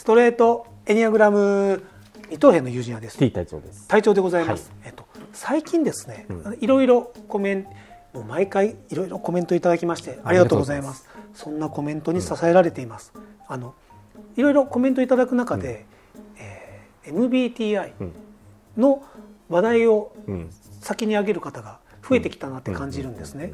ストレートエニアグラム伊藤編の友人はです T 隊長です。隊長でございます、はえっと、最近ですね、うん。いろいろコメントもう毎回いろいろコメントいただきましてありがとうございます。そんなコメントに支えられています、あのいろいろコメントいただく中で、えー MBTI うん。の話題をうん。先に挙げる方が増えてきたなって感じるんですね。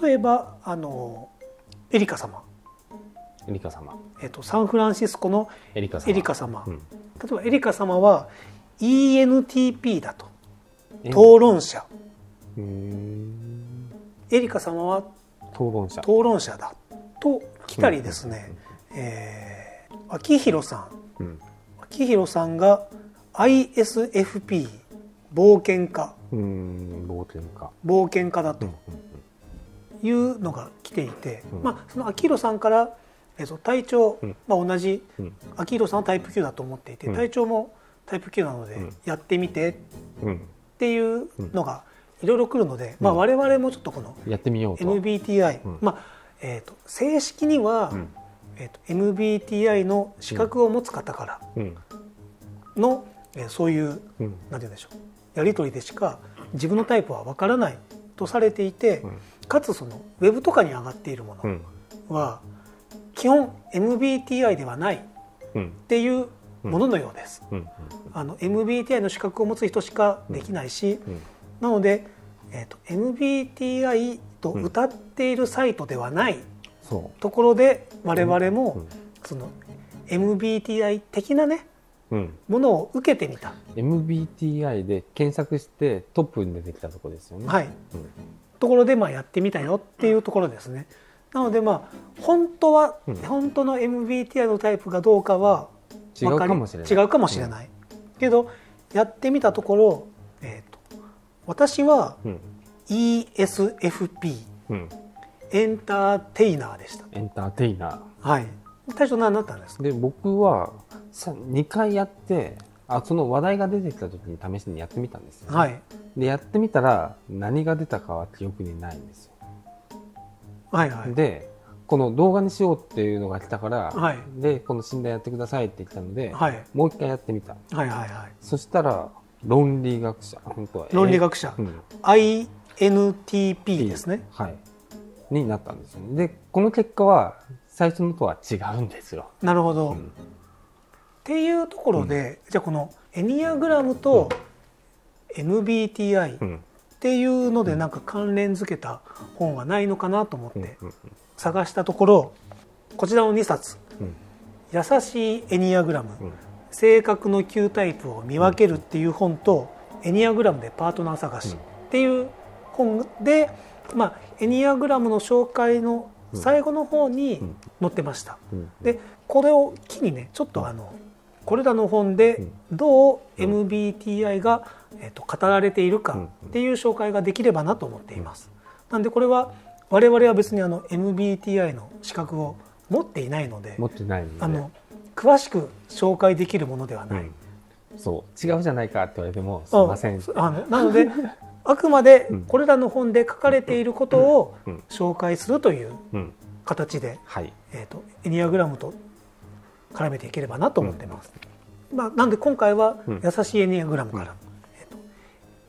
例えばあのエリカ様、エリカ様。えっと、サンフランシスコのエリカ様。エリカ様、うん。例えばエリカ様は ENTP だと。討論者。エリカ様は討論者。討論者だ。と来たりですね、えー、秋広さん。うん。秋広さんが ISFP 冒険家。冒険家。冒険家だとうん。いうのが来ていて、うん。まあ、その秋広さんから、えーと体調、うん。まあ、同じうん。秋広さんはタイプ Q だと思っていて、うん。体調もタイプ Q なのでうん。やってみてっうん。ていうのがいろいろ来るので、まあ、うん我々もちょっとこのやってみようと。MBTI、うん。まあえー、と正式には、うん。えー、と MBTI の資格を持つ方からうん。の、えーそういううん。なんて言うんでしょうやり取りでしか自分のタイプはわからないとされていて、うん。かつそのウェブとかに上がっているものうん。は、基本 MBTI ではないっうん。ていうもののようです。うん。あの MBTI の資格を持つ人しかできないし、うん。なので、えー、と MBTI と歌っているサイトではないそところで我々うもその MBTI 的なねうん。うんものを受けてみた、MBTI で検索してトップに出てきたところですよね。はい、うん。ところでまあやってみたよっていうところですね。なのでまあ本当は、うん。本当の MBTI のタイプかどうかは違うかもしれない。違うかもしれない、けどやってみたところ、えー、と私はうん。ESFP うん。エンターテイナーでした。エンターテイナはい。最初何だったんですで僕はさ2回やってあその話題が出てきた時に試しにやってみたんですよ、はい。でやってみたら何が出たかは記憶にないんですよはいはい。でこの動画にしようっていうのが来たから、はい。でこの診断やってくださいって言ったので、はい。もう一回やってみた。はいはいはい。そしたら論理学者本当は論理学者、うん。INTP ですね。はい。になったんですよね。でこの結果は最初のとは違うんですよ、なるほど。っうん。ていうところで、じゃあこのエニアグラムと MBTI っうんていうのでなんか関連付けた本はないのかなと思っうんて探したところこちらの2冊。うん「優しいエニアグラム。うん。性格の9タイプを見分ける」っていう本と「エニアグラムでパートナー探し」っていう本で、まあ、エニアグラムの紹介の最後の方にうん。載ってました。うん。でこれを機にねちょっとあのこれらの本でどう MBTI が、えっと語られているかっていう紹介ができればなと思っています。なんでこれは我々は別にあの MBTI の資格を持っていないので持ってないので。あの詳しく紹介できるものではない。うん。そう。違うじゃないかって言われてもすいません。あのなので あくまでうん。これらの本で書かれていることをうん。紹介するといううん形で、はいえー、とエニアグラムと絡めていければなと思ってます。まあ、なんで今回はうん。優しいエニアグラムから、うんえーと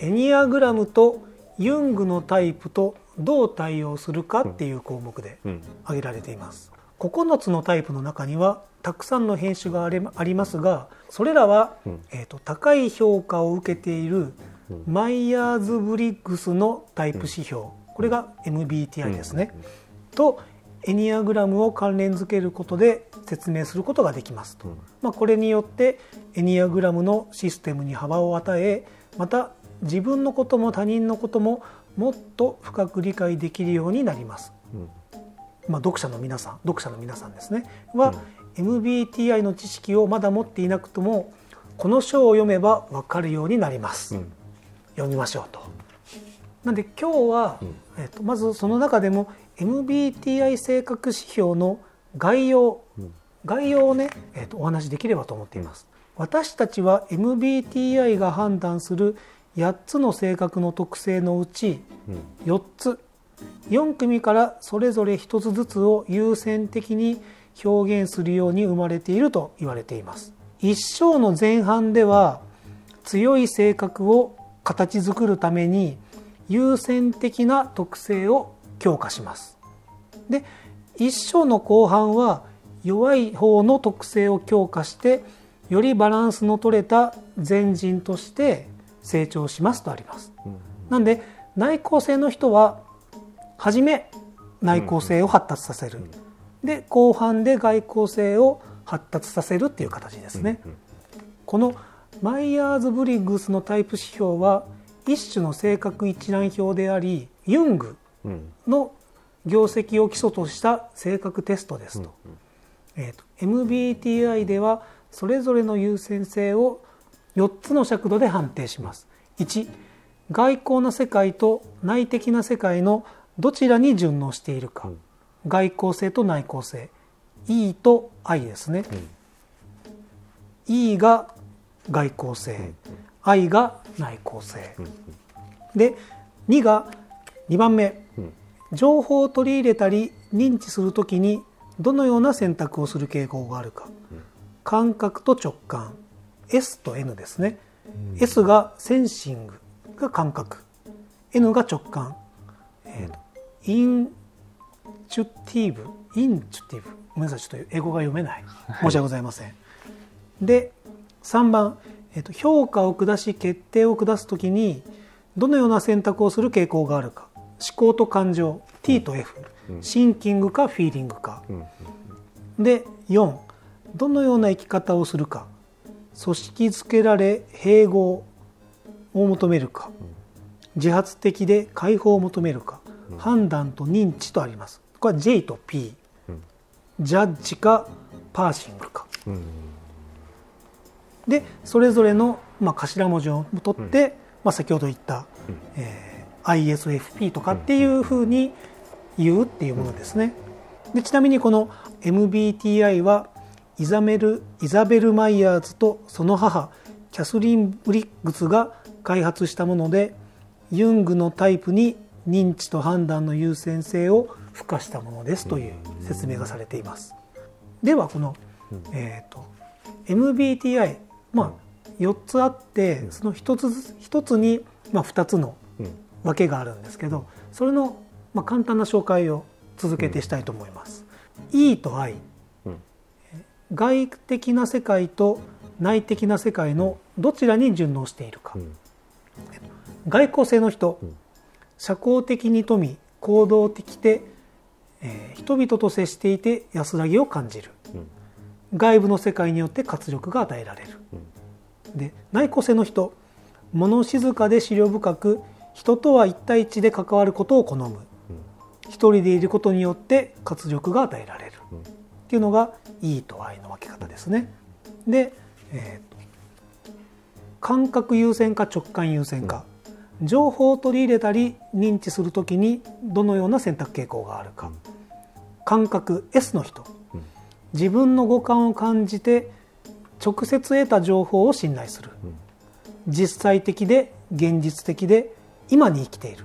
エニアグラムとユングのタイプとどう対応するかっていう項目でうん。挙げられています。9つのタイプの中にはたくさんの品種がありますがそれらは、うん。えー、と高い評価を受けているうん。マイヤーズ・ブリッグスのタイプ指標。これが MBTI ですね、とエニアグラムを関連づけることで説明することができますと、うん。まあ、これによってエニアグラムのシステムに幅を与えまた自分のことも他人のことももっと深く理解できるようになります、うん。まあ、読者の皆さん読者の皆さんですね。は、MBTI の知識をまだ持っていなくともこの章を読めば分かるようになります、うん。読みましょうと。なんで今日は、うん。えっとまずその中でも MBTI 性格指標の概要うん。概要をね、えっとお話しできればと思っています。私たちは MBTI が判断する8つの性格の特性のうちうん。4つ4組からそれぞれ1つずつを優先的に表現するように生まれていると言われています。一章の前半では強い性格を形作るために優先的な特性を強化します。で一章の後半は弱い方の特性を強化してよりバランスの取れた全人として成長しますとあります。なんで内向性の人は初め内向性を発達させる、で後半で外向性を発達させるっていう形ですね。このマイヤーズ・ブリッグスのタイプ指標は一種の性格一覧表でありユングの業績を基礎とした性格テストですと。えーと、MBTI ではそれぞれの優先性を4つの尺度で判定します。1外交な世界と内的な世界のどちらに順応しているか、うん、外交性と内向性。E と I ですね、うん、E が外交性、うん、I が内向性、で2が2番目、情報を取り入れたり認知するときにどのような選択をする傾向があるか、感覚と直感。S と N ですね、うん、S が sensing。が感覚。N が直感、えー、 intuitive intuitive ごめんなさいちょっと英語が読めない。申し訳ございません、はい、で3番、えーと、評価を下し決定を下すときにどのような選択をする傾向があるか思考と感情 T と F、シンキングかフィーリングか、で4どのような生き方をするか。組織づけられ併合を求めるか。自発的で解放を求めるか。判断と認知とあります。これは J と P ジャッジかパーシングか。でそれぞれの、まあ、頭文字を取って、まあ、先ほど言った、えー、ISFP とかっていうふうに言うっていうものですね。でちなみにこの MBTI はイザメルイザベル・マイヤーズとその母キャスリン・ブリッグスが開発したものでユングのタイプに認知と判断の優先性を付加したものですという説明がされています。ではこの、えーと、MBTI、まあ、4つあってその1つ1つに、まあ、2つのわけがあるんですけどそれの、まあ、簡単な紹介を続けてしたいと思います。E と I、外的な世界と内的な世界のどちらに順応しているか、うん、外交性の人、うん、社交的に富み行動的で、えー、人々と接していて安らぎを感じる、うん、外部の世界によって活力が与えられる、で内向性の人。物静かで思慮深く人とは一対一で関わることを好む、一人でいることによって活力が与えられる、っていうのが E と I の分け方ですね。で、えーと、感覚優先か直感優先か、うん、情報を取り入れたり認知するときにどのような選択傾向があるか、うん、感覚 S の人、うん、自分の五感を感じて直接得た情報を信頼する、実際的で現実的で今に生きている、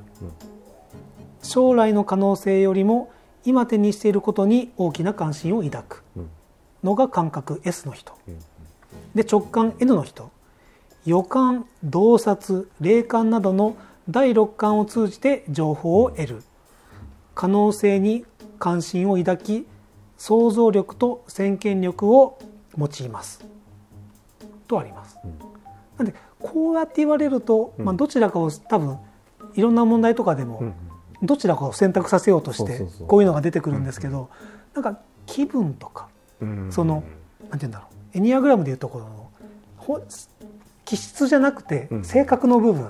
将来の可能性よりも今手にしていることに大きな関心を抱く。のが感覚 S の人、で直感 N の人。予感洞察霊感などの第六感を通じて情報を得る。可能性に関心を抱き想像力と先見力を用います。とあります。なんでこうやって言われると、まあ、どちらかを多分いろんな問題とかでもどちらかを選択させようとしてこういうのが出てくるんですけどなんか気分とかそのなんて言うんだろうエニアグラムでいうところの気質じゃなくて性格の部分。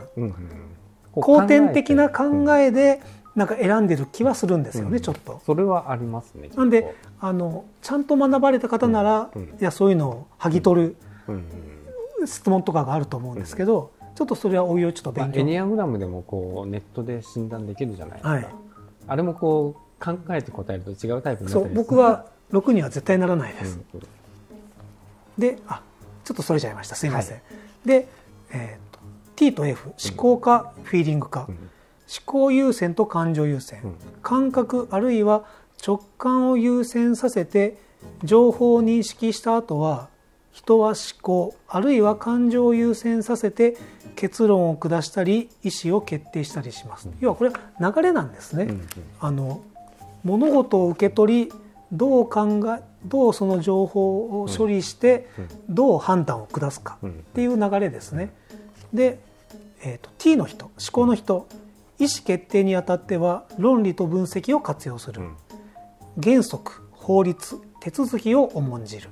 後天的な考えでなんか選んでる気はするんですよね、ちょっと。それはありますね。なんであのちゃんと学ばれた方なら、いやそういうのを剥ぎ取る質問とかがあると思うんですけど、ちょっとそれはおいおいちょっと勉強、まあ、エニアグラムでもこうネットで診断できるじゃないですか、はい、あれもこう考えて答えると違うタイプになったりそう僕は6には絶対ならないです、うん、であちょっとそれちゃいました。すいません、はい、で、えーと、T と F 思考かフィーリングか、うん、思考優先と感情優先、うん、感覚あるいは直感を優先させて情報を認識した後は人は思考あるいは感情を優先させて結論を下したり意思を決定したりします、うん、要はこれは流れなんですね、うんうん、あの物事を受け取りどう考えどうその情報を処理してどう判断を下すかっていう流れですね。で、えーと、T の人思考の人意思決定にあたっては論理と分析を活用する、原則法律手続きを重んじる、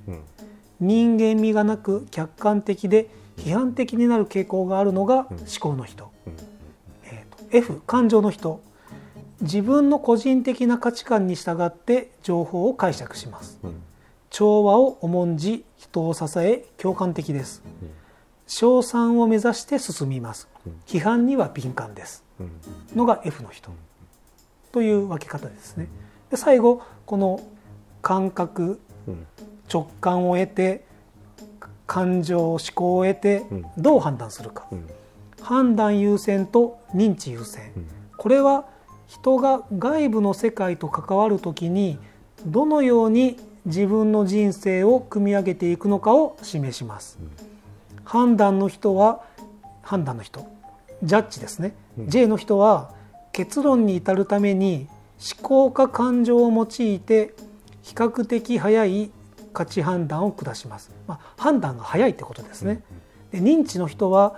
人間味がなく客観的で批判的になる傾向があるのが思考の人、えーと、F 感情の人。自分の個人的な価値観に従って情報を解釈します、うん、調和を重んじ人を支え共感的です、うん、称賛を目指して進みます、うん、批判には敏感です、のが F の人、という分け方ですね。で最後この感覚、直感を得て感情思考を得てどう判断するか、判断優先と認知優先、これは人が外部の世界と関わる時にどのように自分の人生を組み上げていくのかを示します。判断の人は判断の人。ジャッジですね、うん、J の人は結論に至るために思考か感情を用いて比較的早い価値判断を下します、まあ、判断が早いってことですね、で認知の人は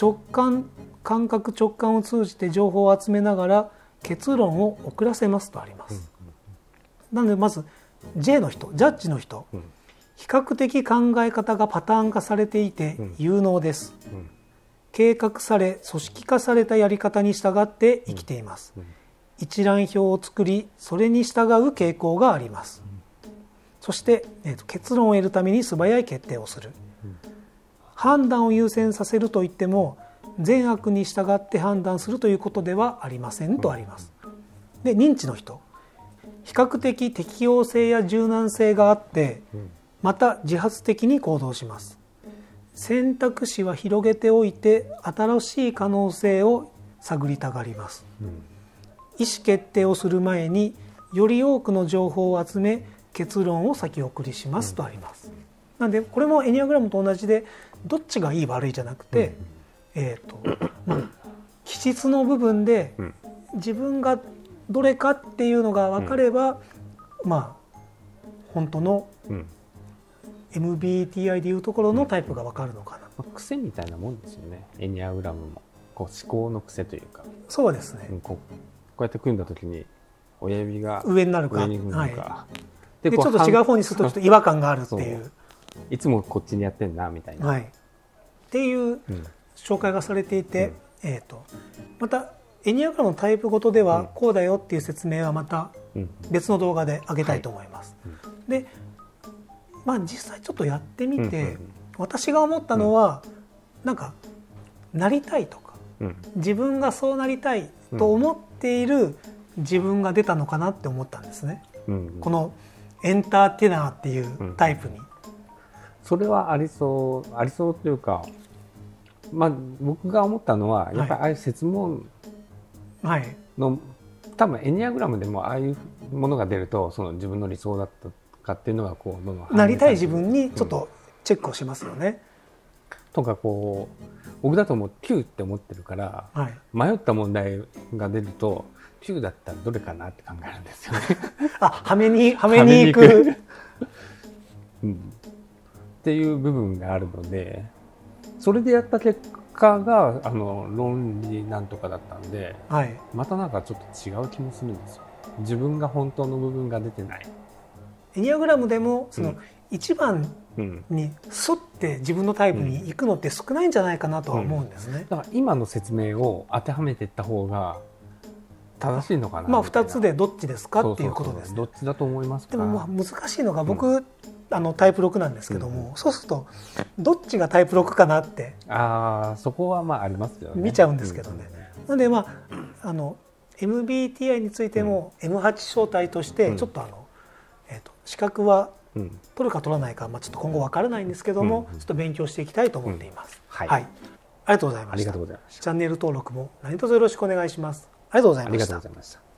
直感感覚直感を通じて情報を集めながら結論を遅らせますとあります。なのでまず J の人ジャッジの人、比較的考え方がパターン化されていて有能です。計画され組織化されたやり方に従って生きています。一覧表を作りそれに従う傾向があります。そして、えー、と結論を得るために素早い決定をする。判断を優先させるといっても善悪に従って判断するということではありませんとあります。で認知の人比較的適応性や柔軟性があってまた自発的に行動します選択肢は広げておいて新しい可能性を探りたがります、意思決定をする前により多くの情報を集め結論を先送りしますとあります、なんでこれもエニアグラムと同じでどっちがいい悪いじゃなくて、えーとまあ、気質の部分で自分がどれかっていうのが分かれば、うん、まあ本当の MBTI でいうところのタイプが分かるのかな、まあ、癖みたいなもんですよね。エニアグラムも。こう思考の癖というか。そうですね、こうこうやって組んだ時に親指が上になるか。上にはい、でちょっと違う方にするとちょっと違和感があるっていう。いつもこっちにやってんなみたいな、はい、っていう紹介がされていて、うん、えーと、またエニアグラムのタイプごとではこうだよっていう説明はまた別の動画で上げたいと思います。でまあ実際ちょっとやってみて、私が思ったのは、うなんかなりたいとか、自分がそうなりたいと思っている自分が出たのかなって思ったんですね。このエンターテイナーっていうタイプに。それはありそうありそうというかまあ、僕が思ったのはやっぱりああいう設問の、はい、多分エニアグラムでもああいうものが出るとその自分の理想だったかっていうのがこうどんどんなりたい自分にちょっとチェックをしますよね。とかこう僕だともう9って思ってるから、はい、迷った問題が出ると9だったらどれかなって考えるんですよね。あはめにはめに行く。うん、っていう部分があるのでそれでやった結果があの論理なんとかだったんで、はい、またなんかちょっと違う気もするんですよ。自分が本当の部分が出てない。エニアグラムでもその一番に沿って自分のタイプに行くのって少ないんじゃないかなとは思うんですね、うんうん、だから今の説明を当てはめていった方が正しいのかなまあ2つでどっちですか？っていうことです、ね、どっちだと思いますでもまあ難しいのが僕、うん、あのタイプ6なんですけども、うん、そうするとどっちがタイプ6かなって。あそこはまあありますよね。見ちゃうんですけどね。なんでまああの MBTI についても M8 招待としてちょっとあの、えー、と資格は取るか取らないか、まあ、ちょっと今後分からないんですけども、ちょっと勉強していきたいと思っています。はい、はい、ありがとうございました。チャンネル登録も何卒よろしくお願いします。ありがとうございました。